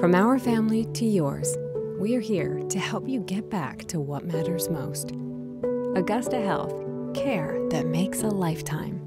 From our family to yours, we are here to help you get back to what matters most. Augusta Health, care that makes a lifetime.